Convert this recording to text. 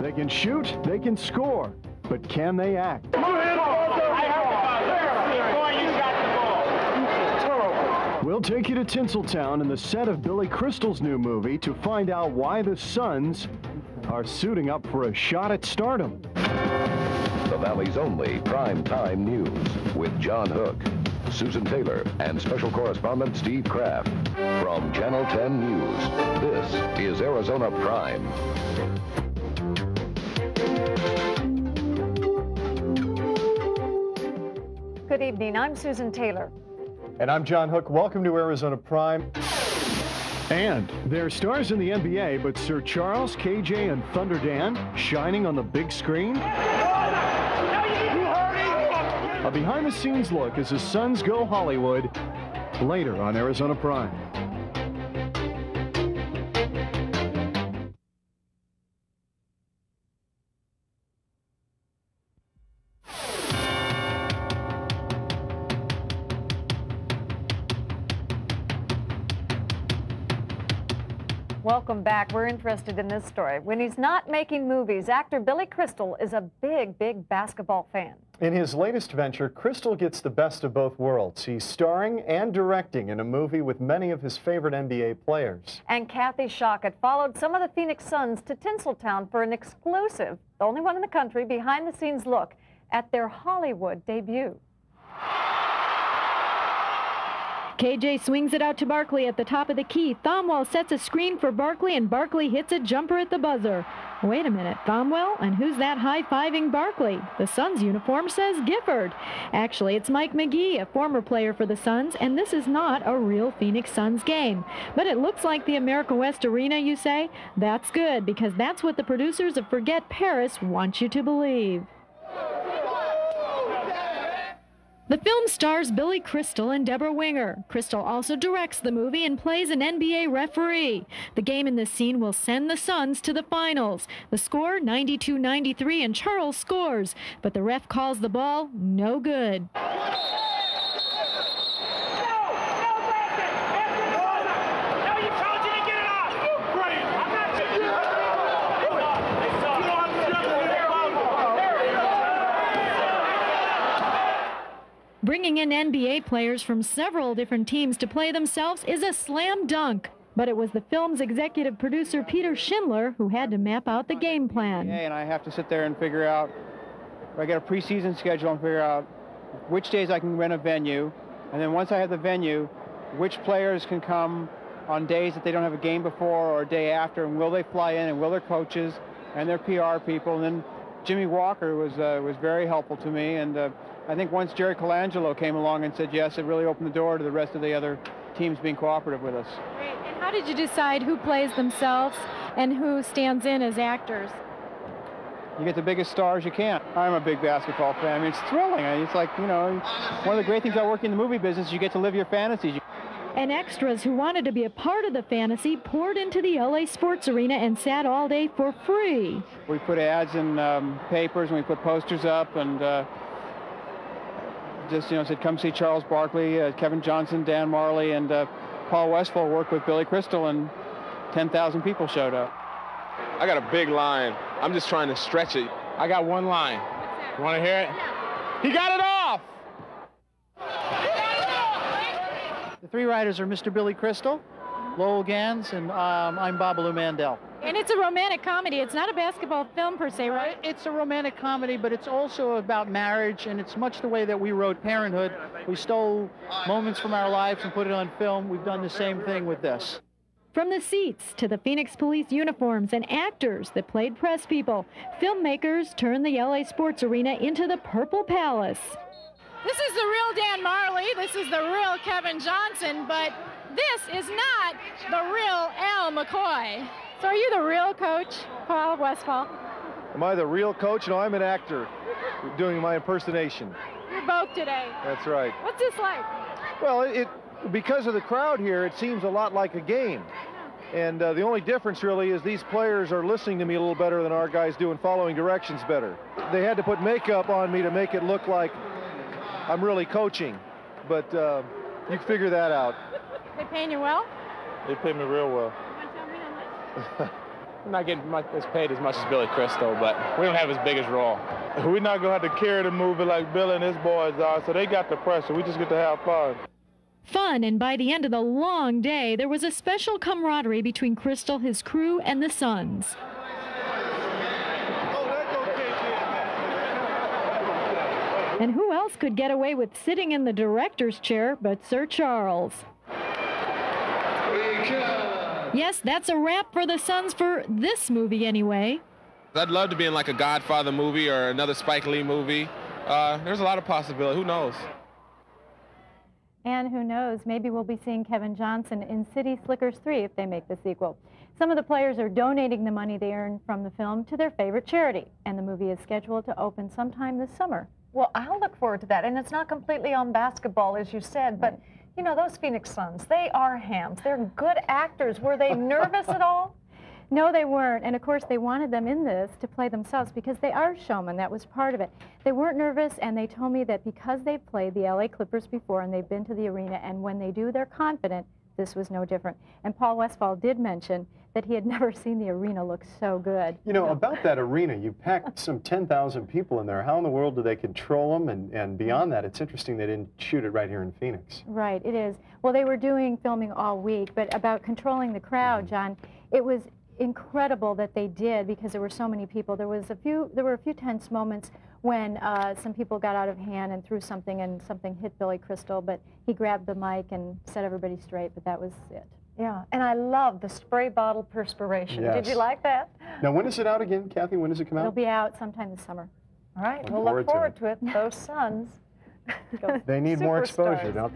They can shoot, they can score, but can they act? We'll take you to Tinseltown in the set of Billy Crystal's new movie to find out why the Suns are suiting up for a shot at stardom. The Valley's only prime time news with John Hook, Susan Taylor, and special correspondent Steve Kraft. From Channel 10 News, this is Arizona Prime. Good evening. I'm Susan Taylor. And I'm John Hook. Welcome to Arizona Prime. And they're stars in the NBA, but Sir Charles, KJ, and Thunder Dan shining on the big screen. A behind the scenes look as the Suns go Hollywood later on Arizona Prime. Welcome back. We're interested in this story. When he's not making movies, actor Billy Crystal is a big, big basketball fan. In his latest venture, Crystal gets the best of both worlds. He's starring and directing in a movie with many of his favorite NBA players. And Kathy Shocket followed some of the Phoenix Suns to Tinseltown for an exclusive, the only one in the country, behind-the-scenes look at their Hollywood debut. KJ swings it out to Barkley at the top of the key. Thomwell sets a screen for Barkley, and Barkley hits a jumper at the buzzer. Wait a minute, Thomwell? And who's that high-fiving Barkley? The Suns uniform says Gifford. Actually, it's Mike McGee, a former player for the Suns, and this is not a real Phoenix Suns game. But it looks like the America West Arena, you say? That's good, because that's what the producers of Forget Paris want you to believe. The film stars Billy Crystal and Debra Winger. Crystal also directs the movie and plays an NBA referee. The game in this scene will send the Suns to the finals. The score 92-93 and Charles scores, but the ref calls the ball no good. Bringing in NBA players from several different teams to play themselves is a slam dunk. But it was the film's executive producer, Peter Schindler, who had to map out the game plan. And I have to sit there and figure out, I get a preseason schedule and figure out which days I can rent a venue. And then once I have the venue, which players can come on days that they don't have a game before or a day after, and will they fly in, and will their coaches and their PR people. And then Jimmy Walker was, uh, was very helpful to me. And uh, I think once Jerry Colangelo came along and said yes, it really opened the door to the rest of the other teams being cooperative with us. Great. And how did you decide who plays themselves and who stands in as actors? You get the biggest stars you can. I'm a big basketball fan. I mean, it's thrilling. It's like, you know, one of the great things about working in the movie business, is you get to live your fantasies. And extras who wanted to be a part of the fantasy poured into the LA Sports Arena and sat all day for free. We put ads in um, papers and we put posters up and uh, just, you know, said come see Charles Barkley, uh, Kevin Johnson, Dan Majerle, and uh, Paul Westphal worked with Billy Crystal, and 10,000 people showed up. I got a big line. I'm just trying to stretch it. I got one line. You want to hear it? He got it off! The three riders are Mr. Billy Crystal, Lowell Ganz, and um, I'm Babaloo Mandel. And it's a romantic comedy. It's not a basketball film per se, right? Uh, it's a romantic comedy, but it's also about marriage, and it's much the way that we wrote Parenthood. We stole moments from our lives and put it on film. We've done the same thing with this. From the seats to the Phoenix Police uniforms and actors that played press people, filmmakers turned the LA Sports Arena into the Purple Palace. This is the real Dan Majerle. This is the real Kevin Johnson, but this is not the real Al McCoy. So are you the real coach, Paul Westphal? Am I the real coach? No, I'm an actor doing my impersonation. You're both today. That's right. What's this like? Well, it because of the crowd here, it seems a lot like a game. And uh, the only difference really is these players are listening to me a little better than our guys do and following directions better. They had to put makeup on me to make it look like I'm really coaching, but uh, you figure that out. They paying you well? They pay me real well. I'm not getting much, as paid as much as Billy Crystal, but we don't have as big a role. We're not going to have to carry the movie like Bill and his boys are, so they got the pressure. We just get to have fun. Fun, and by the end of the long day, there was a special camaraderie between Crystal, his crew, and the Suns. And who else could get away with sitting in the director's chair but Sir Charles? Yes, that's a wrap for the Suns for this movie anyway. I'd love to be in like a Godfather movie or another Spike Lee movie. Uh, there's a lot of possibility. Who knows? And who knows, maybe we'll be seeing Kevin Johnson in City Slickers 3 if they make the sequel. Some of the players are donating the money they earn from the film to their favorite charity, and the movie is scheduled to open sometime this summer. Well, I'll look forward to that. And it's not completely on basketball, as you said, but you know, those Phoenix Suns, they are hams. They're good actors. Were they nervous at all? No, they weren't. And of course, they wanted them in this to play themselves because they are showmen. That was part of it. They weren't nervous, and they told me that because they've played the LA Clippers before and they've been to the arena, and when they do, they're confident, this was no different. And Paul Westphal did mention that he had never seen the arena look so good. You know, about that arena, you packed some 10,000 people in there. How in the world do they control them? And, and beyond that, it's interesting they didn't shoot it right here in Phoenix. Right, it is. Well, they were doing filming all week, but about controlling the crowd, Mm-hmm. John, it was incredible that they did because there were so many people. There was a few, there were a few tense moments when uh, some people got out of hand and threw something and something hit Billy Crystal, but he grabbed the mic and set everybody straight, but that was it. Yeah, and I love the spray bottle perspiration. Did you like that? Now, when is it out again, Kathy? When does it come out? It'll be out sometime this summer. All right, Look we'll forward look to forward to it. Those Suns. They need more exposure, don't